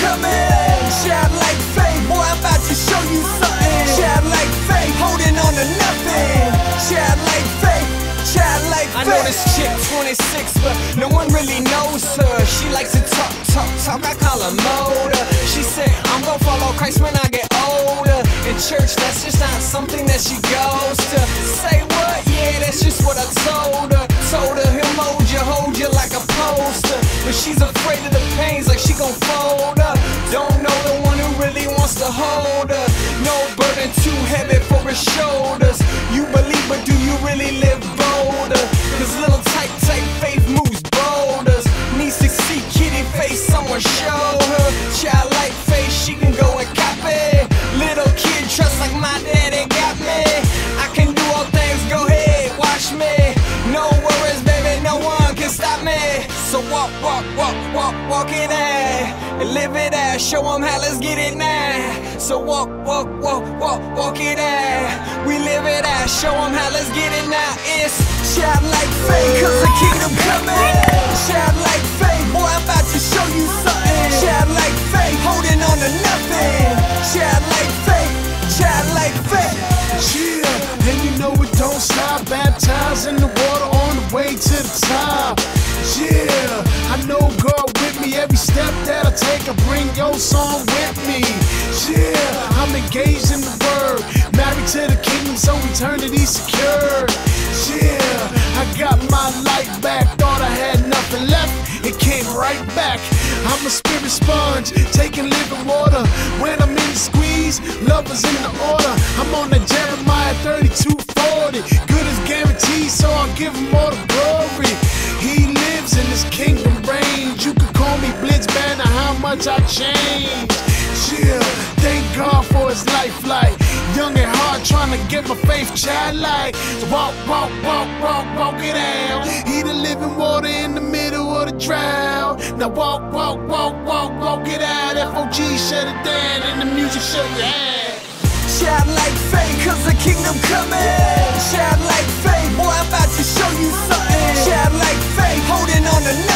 coming. Shout like Faye, boy, I'm about to show you something. Shout like Faye, holding on to nothing. Shout like Faye, childlike faith. I know this chick 26, but no one really knows her. She likes to talk, talk, talk. I call her motor. She said, I'm gonna follow Christ when I get older. In church, that's just not something that she goes to. Say what? Yeah, that's just what I. Told But she's afraid of the pains, like she gon' fold up. Don't know the one who really wants to hold her. No burden too heavy for her shoulders. You believe, but do you really live bolder? Cause little tight, tight faith moves boulders. Needs to see kitty face, someone show walk, walk, walk, walk, walk it out. And live it out, show them how, let's get it now. So walk, walk, walk, walk, walk it out. We live it out, show them how, let's get it now. It's childlike faith, cause the kingdom coming. Shout like faith, boy, I'm about to show you something. Childlike faith, holding on to nothing. Childlike faith, childlike faith. Yeah, and you know it don't stop. Baptized in the water on the way to the top. That I take, I bring your song with me. Yeah, I'm engaged in the word. Married to the kingdom, so eternity secure. Yeah, I got my life back. Thought I had nothing left. It came right back. I'm a spirit sponge, taking living water. When I'm in the squeeze, love is in the order. I'm on the Jeremiah 3240. Good is guaranteed, so I'll give him all the much I changed. Yeah, thank God for his lifeline. Young and hard, trying to get my faith childlike. So walk, walk, walk, walk, walk it out. He the living water in the middle of the drought. Now walk, walk, walk, walk, walk it out. FOG shut it down and the music shut your hand. Childlike faith, cause the kingdom coming. Shout like boy, I'm about to show you something. Childlike faith, holding on to nothing.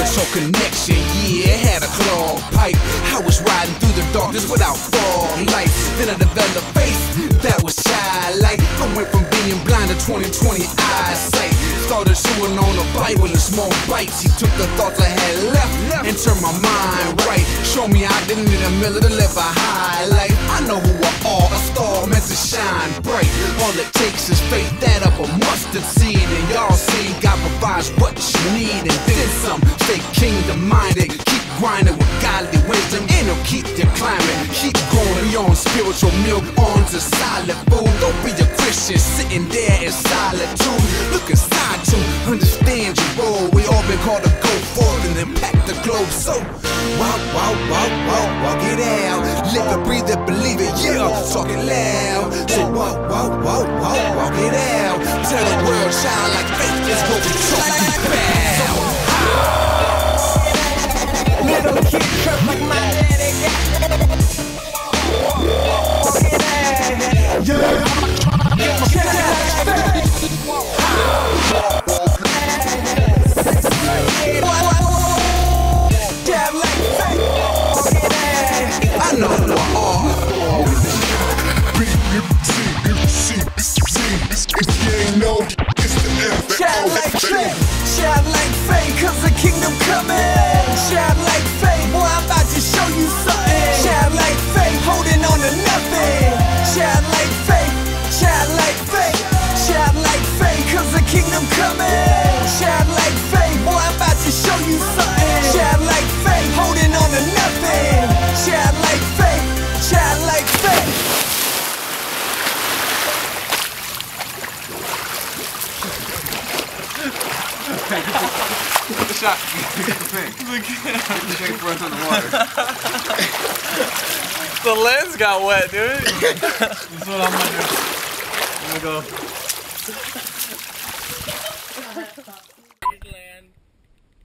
Spiritual connection, yeah, had a claw pipe. I was riding through the darkness without fall lights. Then I developed faith that was childlike. I went from being blind to 2020 eyesight. Started chewing on Bible in small bites. He took the thoughts I had left and turned my mind right. Show me I didn't need a miller to live a high life. I know who I are, a star meant to shine bright. All it takes is faith that up a mustard seed, and y'all see God provides what you need and then some. Stay kingdom minded, keep grinding with godly wisdom, and it'll keep you climbing. Keep going beyond spiritual milk onto solid food. Don't be a Christian sitting there in solitude. Look inside to impact the globe. So walk, walk, walk, walk, walk it out. Live it, breathe it, believe it, yeah. Talk it loud. So walk, walk, walk, walk, walk it out. Tell the world, child, like faith is what childlike faith, cause the kingdom coming. Childlike faith, boy, I'm about to show you something. Childlike faith, holding on to nothing. Childlike faith, childlike faith, childlike faith, cause the kingdom coming. Childlike faith, boy, I'm about to show you something. Childlike faith, holding on to nothing. Shout like faith, shout like faith. Shot. Get the thing. Get the thing before it's on the water. The lens got wet, dude. That's what I'm gonna do. I'm gonna go. Land,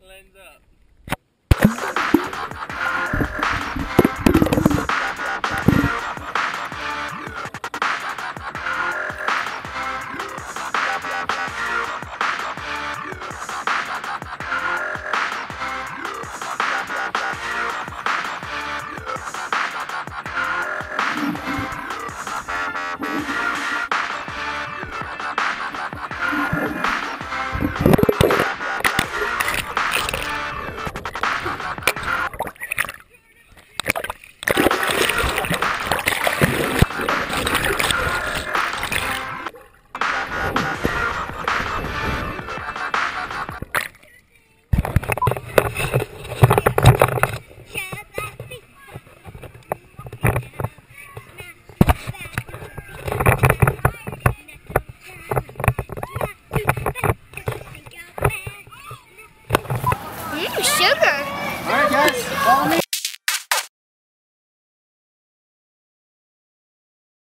lens up.